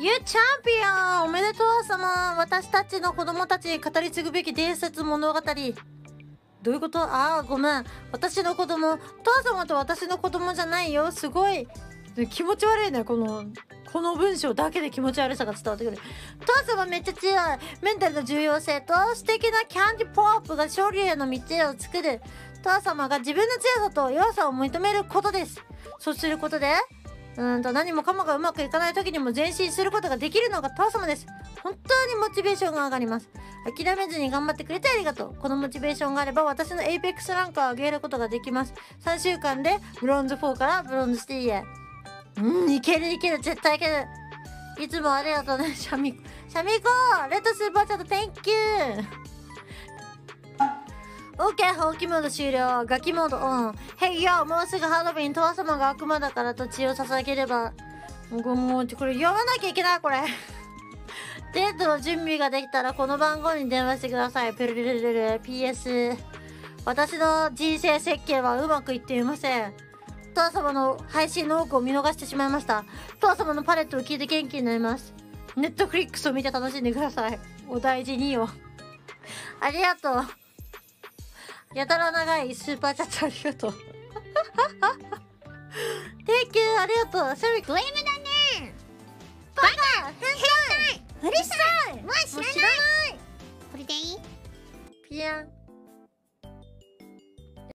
You champion! おめでとう様私たちの子供たちに語り継ぐべき伝説物語。どういうこと？ああ、ごめん。私の子供、父様と私の子供じゃないよ。すごい。気持ち悪いね、この、この文章だけで気持ち悪さが伝わってくる。父様めっちゃ強い。メンタルの重要性と素敵なキャンディポップが勝利への道を作る。父様が自分の強さと弱さを認めることです。そうすることで、うんと何もかもがうまくいかない時にも前進することができるのがトワ様です。本当にモチベーションが上がります。諦めずに頑張ってくれてありがとう。このモチベーションがあれば私のエイペックスランクを上げることができます。3週間でブロンズ4からブロンズ3へ。うん、いけるいける、絶対いける。いつもありがとうね、シャミコ。シャミコレッドスーパーチャット、Thank you! OK 放棄モード終了ガキモードオン Hey yo もうすぐハロウィン父様が悪魔だからと血を捧げればごもうこれ読まなきゃいけないこれ デートの準備ができたらこの番号に電話してください。プルルルルル PS。私の人生設計はうまくいっていません。父様の配信の多くを見逃してしまいました。父様のパレットを聞いて元気になります。ネットフリックスを見て楽しんでください。お大事によ。ありがとう。やたら長いスーパーチャットありがとう。Thank you! ありがとう。セミクレームだね。バカ変態うるさい。もう知らない。これでいい？ぴえん